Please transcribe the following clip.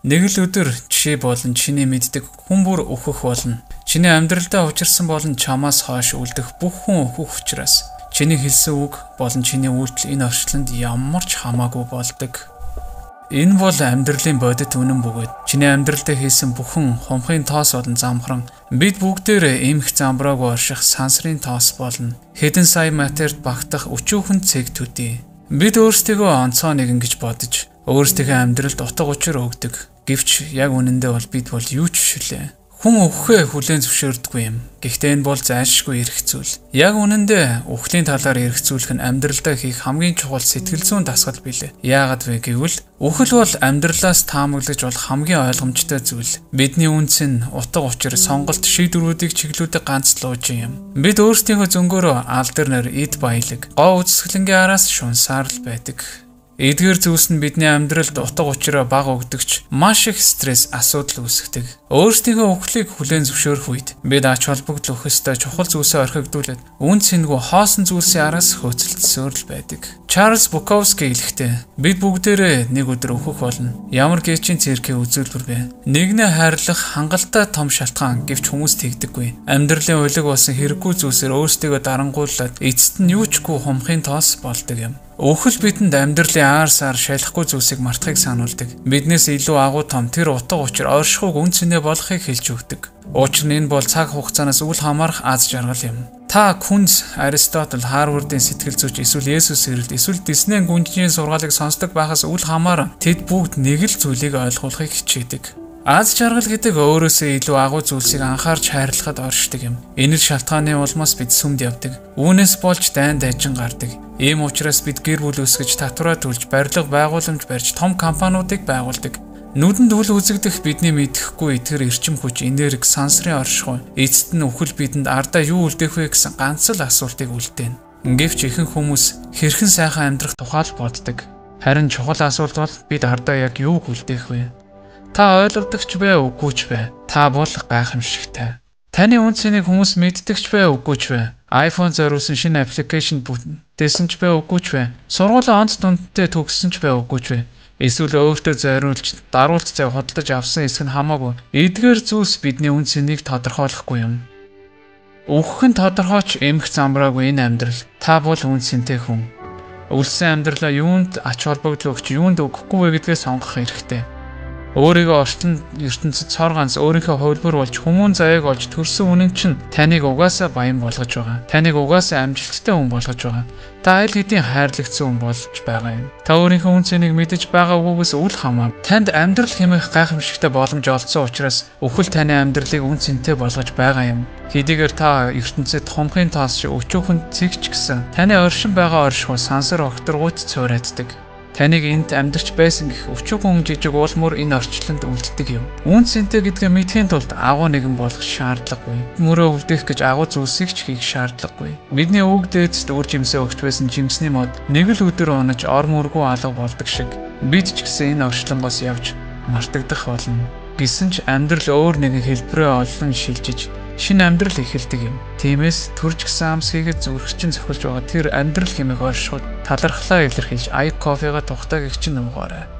Нэг л өдөр жишээ болон чиний мэддэг хүн бүр өөхөх болно. Чиний амьдралдаа учирсан болон чамаас хойш үлдэх бүх хүн өөхөх учраас чиний хэлсэн үг болон чиний үйлдэл энэ орчлонд ямар ч хамаагүй болдог. Энэ бол амьдралын бодит үнэн бөгөөд чиний амьдралдаа хийсэн бүхэн хумхын тоос болон замхран бид бүгдээрээ эмх замбрааг орших сансрын тоос болно. Хэдэн сая материад багтах өчүүхэн цэг төдий. Бид өөрсдийгөө онцгой нэгэн гэж бодож өөрсдийнхөө амьдралд утга учир өгдөг. Гэвч яг үнэндээ бол бид бол юу ч шүлээ. Хүн өвхөө хүлээн зөвшөөрдөггүй юм. Гэхдээ энэ бол зайлшгүй эрх зүйл. Яг үнэндээ өвхлийн талаар эргцүүлэх нь амьдралдаа хийх хамгийн чухал сэтгэл зүйн дасгал билээ. Яагаад вэ гэвэл үхэл бол амьдралаас таамаглаж болох хамгийн ойлгомжтой зүйл. Бидний үнц нь утга учир, сонголт, шийдвэрүүдийг чиглүүлдэг ганц луужин юм. Бид өөрсдийнхөө зөнгөөрөө алдарнаар эд баялаг, гоо үзэсгэлэнгийн араас шунсаар л байдаг. Эдгээр зүйлс нь бидний амьдралд утга учираа бага өгдөгч маш их стресс асуудал үүсгдэг. Өөрсдийнхөө өхлийг хүлээн зөвшөөрөх үед бид ач холбогдол өгөхөстэй чухал зүйлсээ орхигдуулаад үн цэнгүй хоосон зүйлсийн араас хөөцөлдсөөр л байдаг. Чарльз Буковски хэлэхдээ бид бүгдээрээ нэг өдөр өөхөх болно. Ямар гэчин цэркийн үзүүлбэр бэ? Нэгнээ хайрлах хангалттай том шалтгаан гэвч хүмүүс тэгдэггүй. Амьдралын улиг болсон хэрэггүй зүйлсээр өөрсдийгөө дарангууллаад эцэст нь юу чгүй хумхын тоос болдог юм. Өвхөл бидэнд амьдралын аар сар шалахгүй зүйлсийг мартахыг сануулдаг. Биднээс илүү агуу том тэр утга учир ойршихуйг үн цэнэ болохыг хэлж өгдөг. Учир нь энэ бол цаг хугацаанаас үл хамаарах аз жаргал юм. Та Күнз, Аристотл, Харвардын сэтгэл зүйч эсвэл Есүс хэрэлд эсвэл Диснейн гүнжийн сургаалыг сонсдог байхаас үл хамааран тэд бүгд нэг л зүйлийг ойлгуулахыг хичээдэг. Аз жаргал гэдэг өөрөөсөө илүү агуу зүйлсийг анхаарч хайрлахад оршдог юм. Энэ л шалтгааны улмаас бид сүмд явдаг. Үүнээс болж дайн дайжин гардаг. Ийм учраас бид гэр бүл өсгөж татвараа төлж барилга байгууламж барьж том компаниудыг байгуулдаг. Нүдэнд үл үзэгдэх бидний мэдэхгүй тэр эрчим хүч, энерги, сансрын оршихуй эцэст нь өхөл бидэнд ардаа юу үлдээх вэ гэсэн ганц л асуултыг үлдээн. Гэвч ихэнх хүмүүс хэрхэн сайхан амьдрах тухай л боддог. Харин чухал асуулт бол бид ардаа яг юуг үлдээх вэ? Та ойлгодогч бай үгүй ч бай. Та бол гайхамшигтай. Таны үнцнийг хүмүүс мэддэгч бай үгүй ч бай. iPhone зориулсан шинэ аппликейшн бүтээсэн ч бай үгүй ч бай. Сургуулийн онц дундтай төгссөн ч бай үгүй ч бай. Эсвэл өөртөө зориулж даруулт цай хөдөлж авсан эсэх нь хамаагүй. Эдгээр зүйлс бидний үнцнийг тодорхойлохгүй юм. Өгөх нь тодорхойч эмх замбраагүй энэ амьдрал. Та бол үнцэнтэй хүн. Өлсөн амьдралаа юунд ач холбогдол өгч юунд өгөхгүй вэ гэдгээ сонгох хэрэгтэй. Өөрийгөө орчлон ертөнцид цор ганц өөрийнхөө хувилбар болж хүмүүн заяаг олж төрсөн үнэн чинь таныг угаасаа баян болгож байгаа. Таныг угаасаа амжилттай хүн болгож байгаа. Та аль хэдийн хайрлагдсан хүн болж байгаа юм. Та өөрийнхөө үн цэнийг мэдэж байгаа үгээс үл хамаа. Танд амьдрал хэмээх гайхамшигтай боломж олдсон учраас өхөл таны амьдралыг үн цэнтэй болгож байгаа юм. Хэдийгээр та ертөнцид хумхын тоос шиг өчүүхэн цэгч гисэн таны оршин байгаа оршихуй сансар огторгуйт цуурайтдаг. Таныг энд амьдарч байсан гэх өчүүхэн жижиг уулмөр энэ орчлонд үлддэг юм. Үн цэнтэй гэдгээ мэдхийн тулд агуу нэгэн болох шаардлагагүй. Мөрөө үлдэх гэж агуу зүйлсийг ч хийх шаардлагагүй. Бидний өвөг дээдсд үр жимсээ өгч байсан жимсний мод нэг л өдөр унаж ор мөргүү алга болдог шиг бид ч гэсэн энэ орчлонгоос явж мартагдах болно. Гэсэн ч амьдрал өөр нэгэн хэлбэрээ олон шилжиж шинэ амьдрал эхэлдэг юм. Тиймээс төрж гисэн амс хийгээд зүрхчин зохилж байгаа тэр амьдрал хэмээх оршууд талархлаа илэрхийлж ай кофега тухтай гихчин нэмгээрэй.